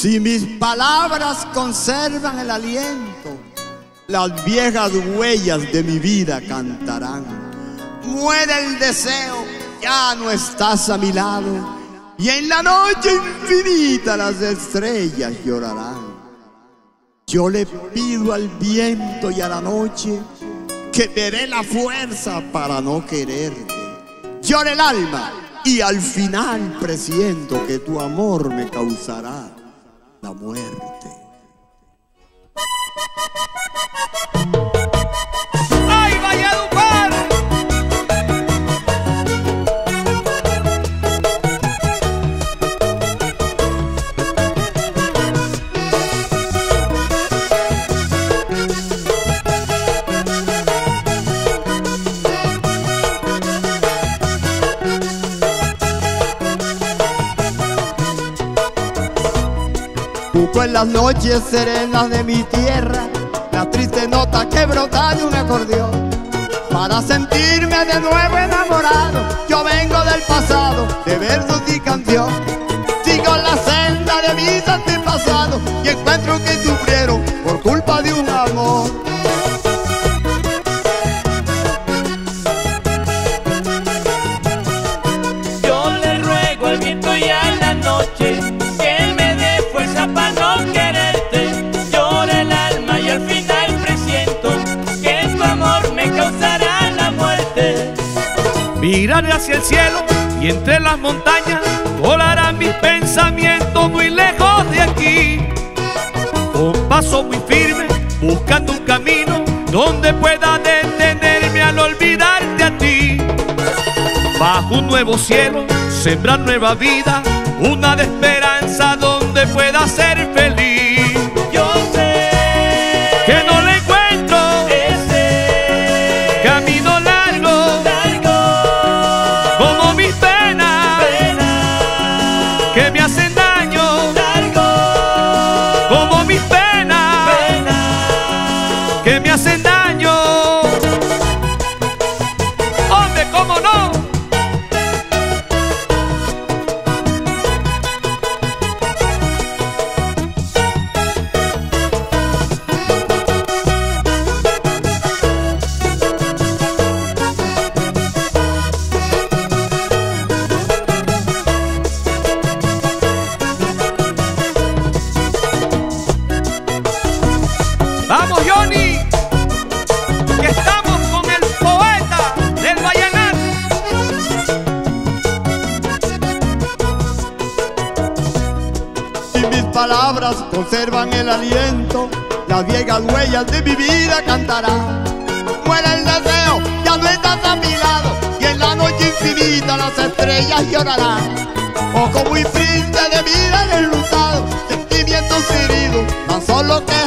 Si mis palabras conservan el aliento, las viejas huellas de mi vida cantarán. Muere el deseo, ya no estás a mi lado, y en la noche infinita las estrellas llorarán. Yo le pido al viento y a la noche que te dé la fuerza para no quererte. Llora el alma y al final presiento que tu amor me causará la muerte. Busco en las noches serenas de mi tierra la triste nota que brota de un acordeón. Para sentirme de nuevo enamorado, yo vengo del pasado, de versos y canción. Sigo la senda de mis antepasados y encuentro que sufrieron por culpa de un amor. Miraré hacia el cielo y entre las montañas volarán mis pensamientos muy lejos de aquí. Con paso muy firme, buscando un camino donde pueda detenerme al olvidarte a ti. Bajo un nuevo cielo, sembrar nueva vida, una de esperanza donde pueda ser feliz. Que me hacen palabras conservan el aliento, las viejas huellas de mi vida cantarán. Muere el deseo, ya no estás a mi lado, y en la noche infinita las estrellas llorarán. Ojo muy triste de vida enlutado, sentimientos heridos, tan solo quedarán.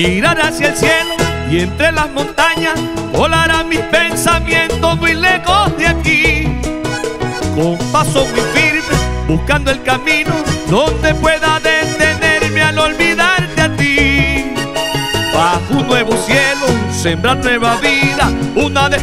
Mirar hacia el cielo y entre las montañas volarán mis pensamientos muy lejos de aquí. Con paso muy firme, buscando el camino donde pueda detenerme al olvidarte a ti. Bajo un nuevo cielo, sembrar nueva vida, una de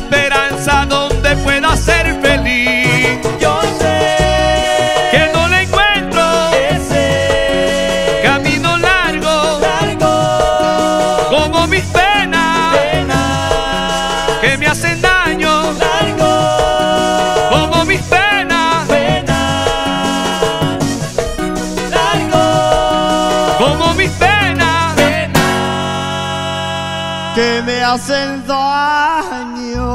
como mis penas, pena, largo como mis penas, pena. que me hacen daño.